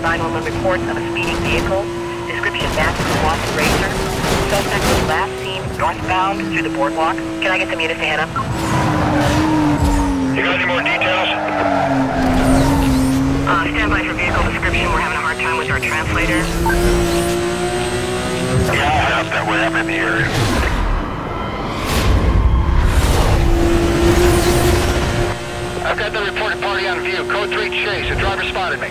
911 reports of a speeding vehicle. Description matches the lost racer. Suspect was last seen northbound through the boardwalk. Can I get some units to head up? You got any more details? Uh, stand by for vehicle description. We're having a hard time with our translator. Yeah, I'll that way. I'm in the area. I've got the reported party on view. Code 3 chase. The driver spotted me.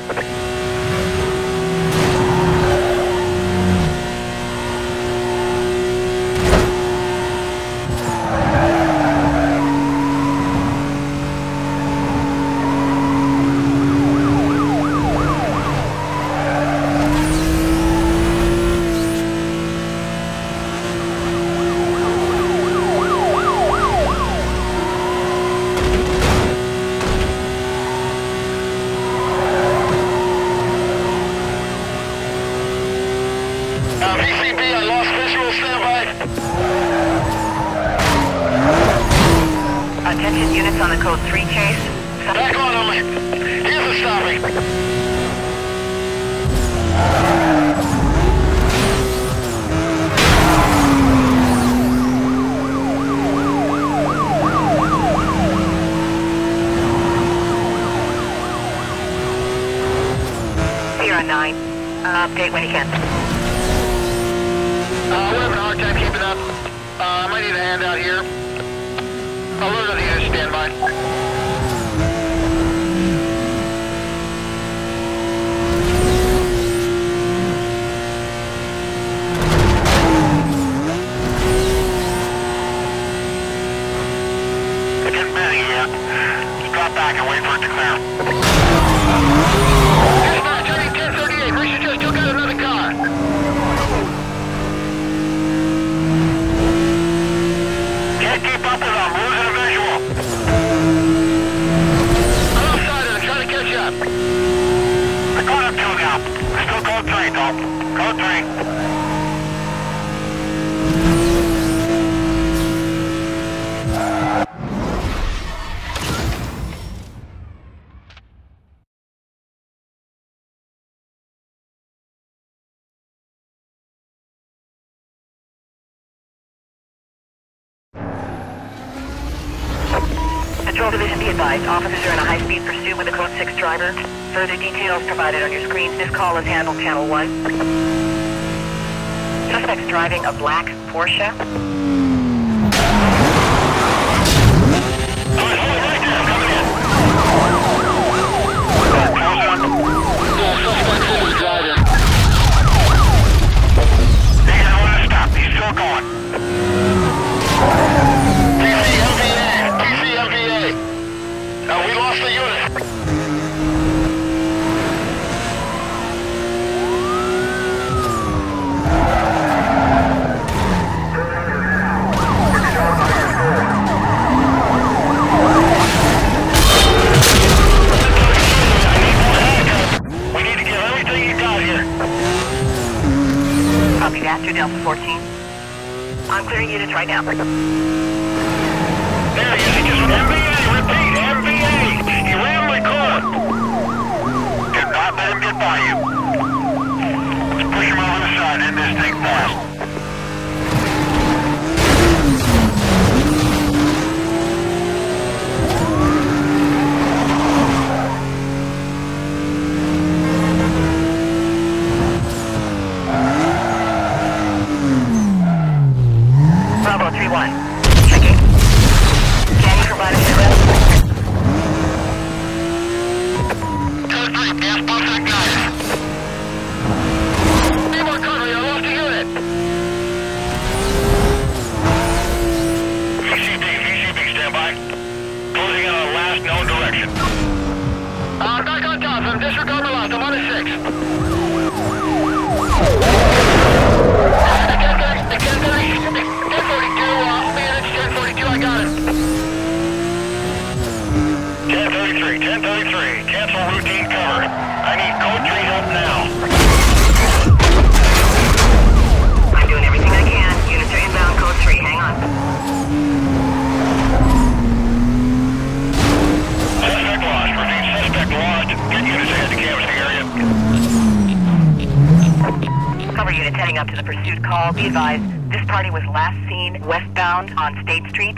Uh, VCB, I lost visual. Stand by. Attention units on the code 3 chase. Back on him. He isn't stopping. Here on 9. Uh, update when you can. Uh, we're having a hard time keeping up. Uh, I might need a hand out here. Alert of the unit, stand by. It's getting busy here. Just drop back and wait for it to clear. Patrol Division be advised, officers are in a high-speed pursuit with a code 6 driver. Further details provided on your screens. This call is handled channel 1. Suspects driving a black Porsche. Copy that, through Delta 14. I'm clearing units right now. There he is. He just MVA. Repeat, MVA. He ran car. Do not let him get by you. Let's push him over the side. End this thing fast. Cover units heading up to the pursuit call. Be advised, this party was last seen westbound on State Street.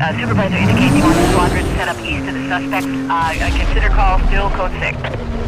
Uh, supervisor indicates you want the squadron set up east of the suspect. Uh, consider call still code 6.